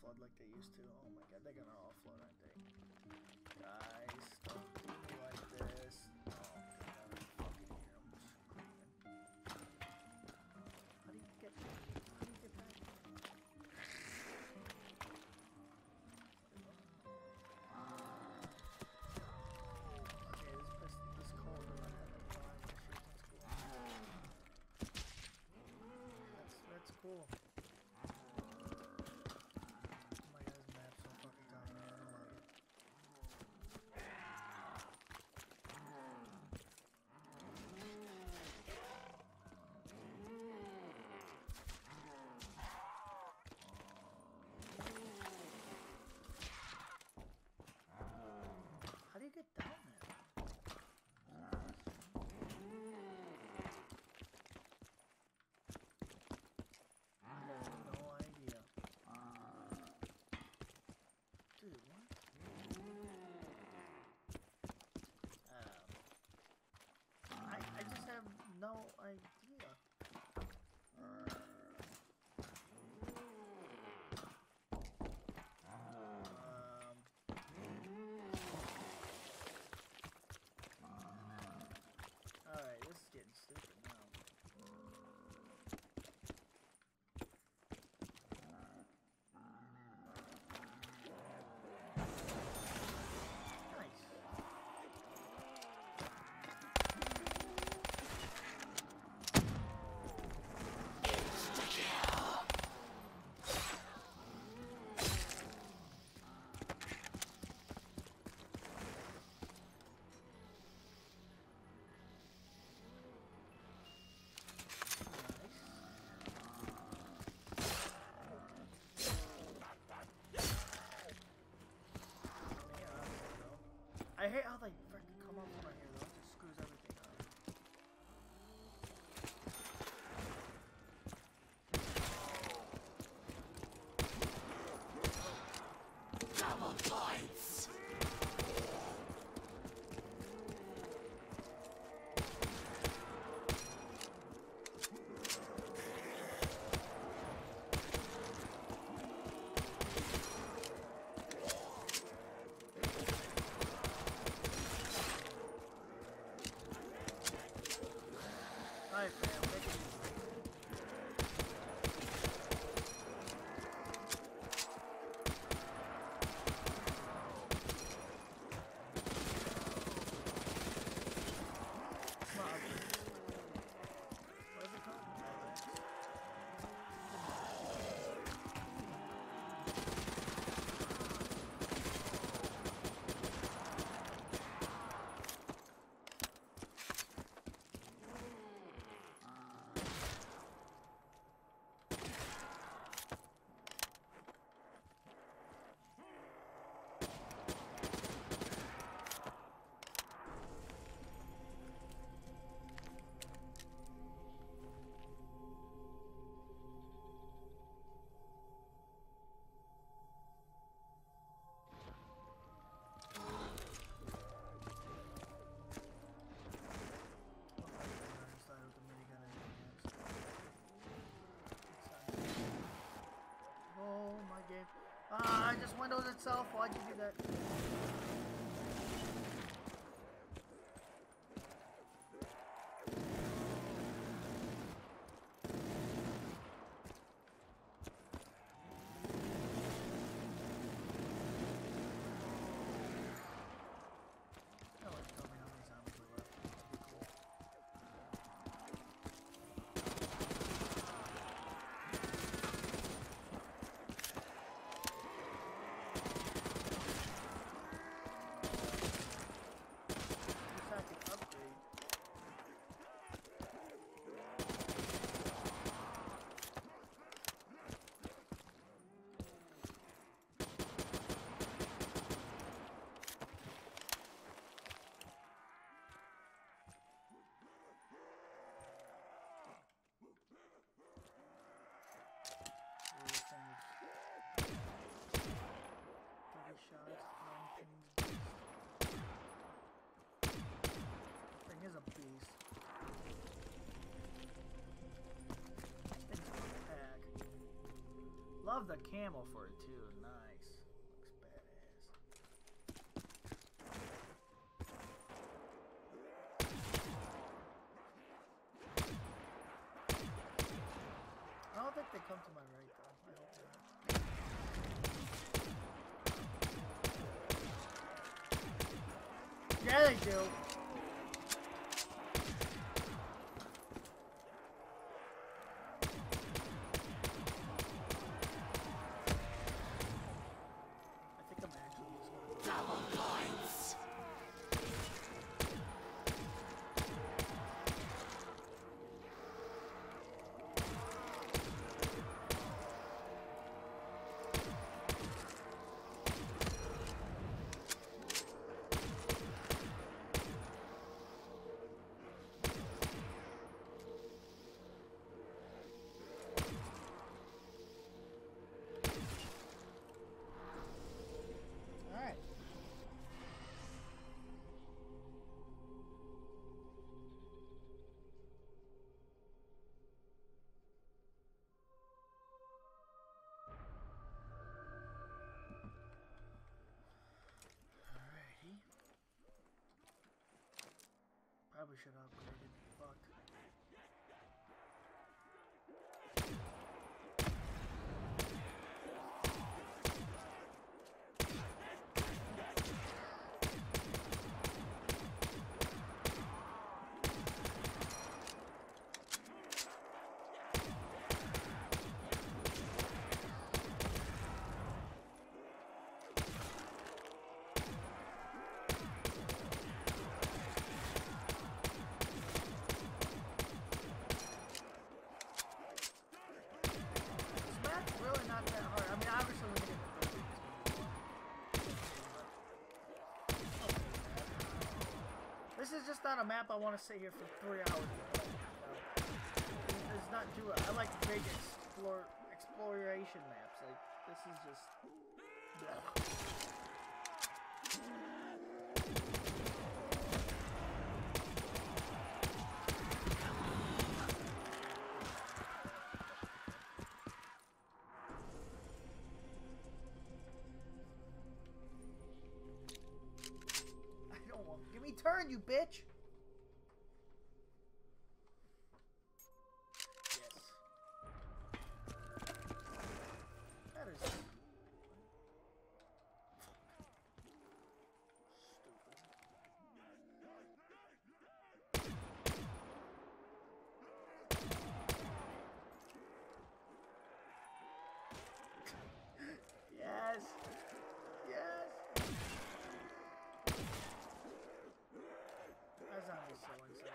Flood like they used to. Oh my god, they're gonna all aren't they? I hate how they freaking come up right here Ah, I just windows itself. Why'd you do that? I love the camel for it too. Nice. Looks badass. I don't think they come to my right though. I hope not. Yeah, they do. Probably should have upgraded. Fuck. This map's really not that hard. I mean, obviously we're gonna get the Not a map I want to sit here for three hours. It does not do it. I like big explore exploration maps. Like this is just. Blech. I don't want. Give me turn, you bitch. Yes. That is. Stupid. Yes. Yes. That zombie's so insane.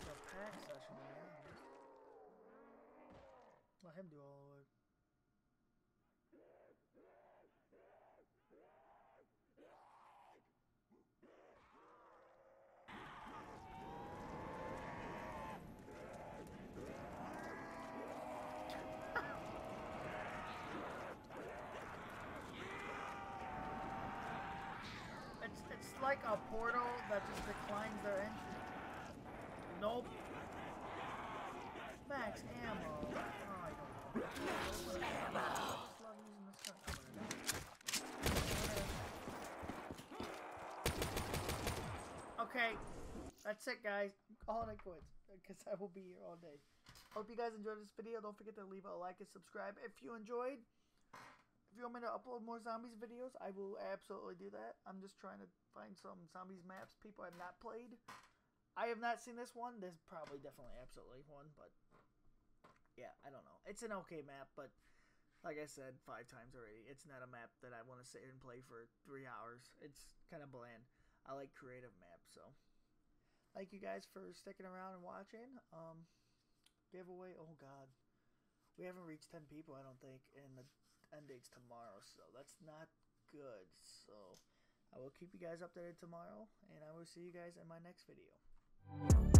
The pack session, man. Let him do all the work. It's it's like a portal that just declines their entry. Nope. Max ammo. Okay, that's it, guys. Call it quits because I will be here all day. Hope you guys enjoyed this video. Don't forget to leave a like and subscribe if you enjoyed. If you want me to upload more zombies videos, I will absolutely do that. I'm just trying to find some zombies maps people have not played. I have not seen this one. There's probably definitely absolutely one, but yeah, I don't know. It's an okay map, but like I said five times already, it's not a map that I want to sit and play for three hours. It's kind of bland. I like creative maps, so thank you guys for sticking around and watching. Um, giveaway. Oh God, we haven't reached ten people, I don't think, and the end date's tomorrow, so that's not good. So I will keep you guys updated tomorrow, and I will see you guys in my next video.